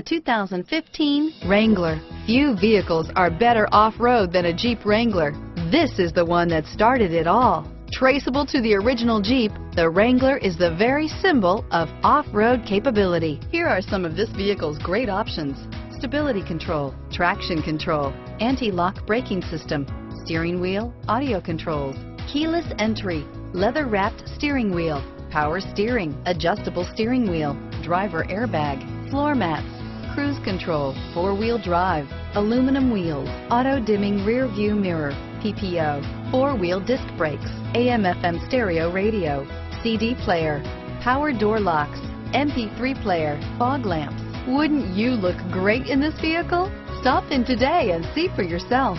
The 2015 Wrangler. Few vehicles are better off-road than a Jeep Wrangler. This is the one that started it all. Traceable to the original Jeep, the Wrangler is the very symbol of off-road capability. Here are some of this vehicle's great options. Stability control, traction control, anti-lock braking system, steering wheel, audio controls, keyless entry, leather-wrapped steering wheel, power steering, adjustable steering wheel, driver airbag, floor mats, cruise control, four-wheel drive, aluminum wheels, auto-dimming rear view mirror, PPO, four-wheel disc brakes, AM FM stereo radio, CD player, power door locks, MP3 player, fog lamps. Wouldn't you look great in this vehicle? Stop in today and see for yourself.